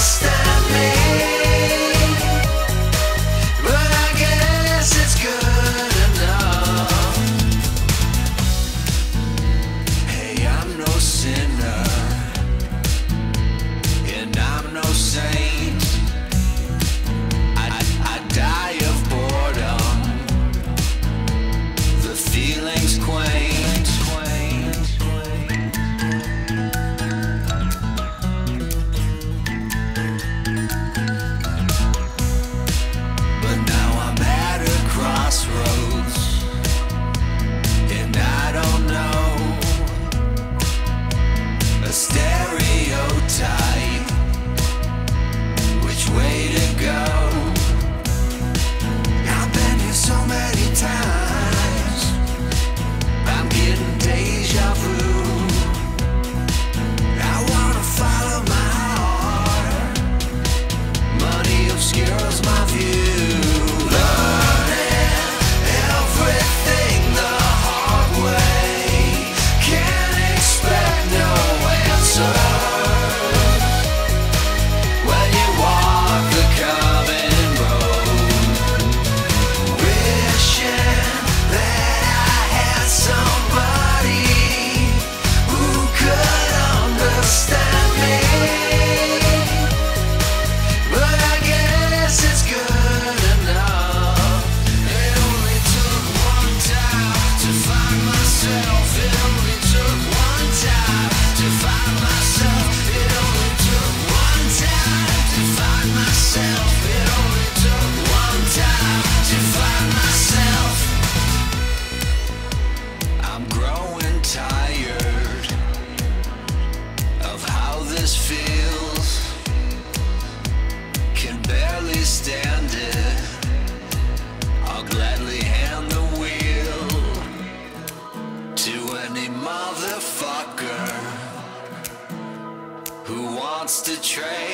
Stay motherfucker